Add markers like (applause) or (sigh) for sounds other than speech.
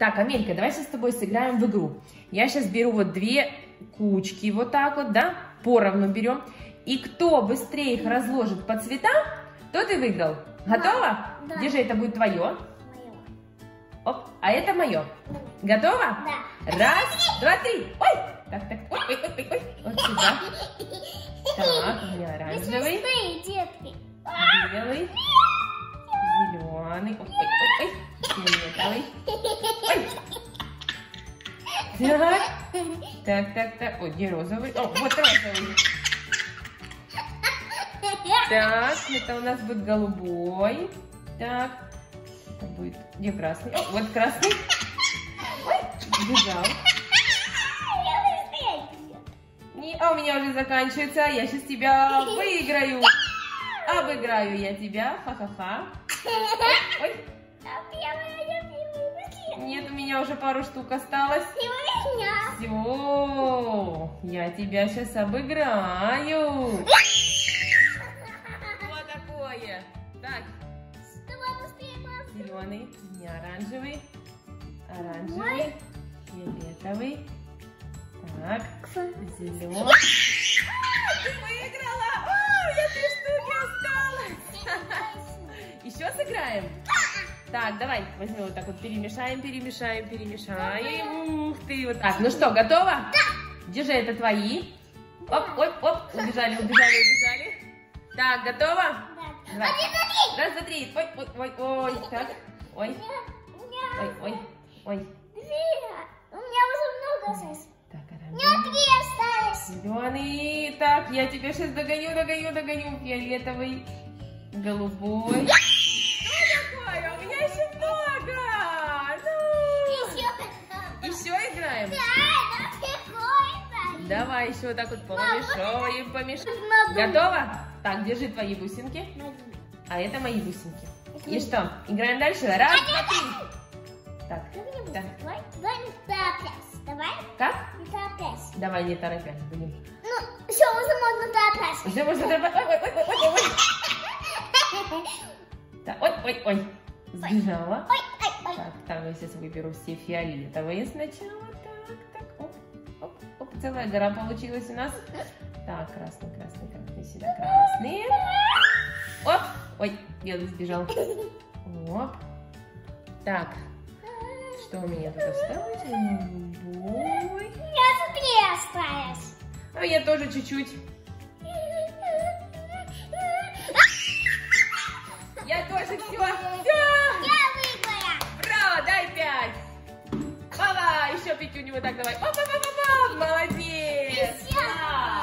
Так, Амелька, давай сейчас с тобой сыграем в игру. Я сейчас беру вот две кучки, вот так вот, да, поровну берем. И кто быстрее их разложит по цветам, тот и выиграл. Готово? Да. Держи, это будет твое. Моё. Оп, а это мое. Готово? Да. Раз, два, три. Ой! Так, так, ой, ой, ой, ой. Вот сюда. Так, у меня оранжевый, белый, зеленый, ой, ой, ой, ой, фиолетовый. Так, так, так, так. Ой, где розовый? О, вот розовый. Так, это у нас будет голубой. Так, это будет... Где красный? О, вот красный. Бежал. Не, а у меня уже заканчивается. Я сейчас тебя выиграю. Обыграю я тебя. Ха-ха-ха. Ой, А первая, быстрее. Нет, у меня уже пару штук осталось. Ты у меня. Все, я тебя сейчас обыграю. Что такое? Так, Давай быстрее, мам. зеленый, не оранжевый, оранжевый, фиолетовый. Так, зеленый. Ты выиграла! О, я три штуки осталось. Еще сыграем? Так, давай, возьмем вот так вот, перемешаем, перемешаем, перемешаем. Ух ты, вот так. Ну что, готово? Да. Держи, это твои. Оп, оп, оп, убежали, убежали, убежали. Так, готово? Да. Давай. Раз, два, три. Ой, ой, ой, ой, так. Ой. У ой, ой, ой. две. У меня уже много осталось. Так, У оранжевый. меня три осталось. Зеленый. Так, я тебя сейчас догоню, догоню, догоню. Фиолетовый, голубой. Играем? Да. Давай еще вот так вот помешаем, помешаем. Готово? Так, держи твои бусинки. А это мои бусинки. И что, играем дальше? Раз, два, три. Так, так. Давай, давай не торопясь. Давай Как? не торопясь. Давай не торопясь будем. Ну, все, уже можно торопясь. Уже можно торопясь. Ой, ой, ой, ой, ой, ой. (laughs) Так, ой, ой, ой. Сбежала. Ой, ой, ой. Так, там я сейчас выберу все фиолетовые сначала. Целая гора получилась у нас. Так, красный, красный, красный, сюда красный. Оп, ой, белый сбежал. Оп. Так, что у меня тут осталось? У меня тут осталось. А я тоже чуть-чуть. Я тоже все. Все. Еще пятюню вот так давай. Оп, оп, оп, оп, оп. Молодец. Еще.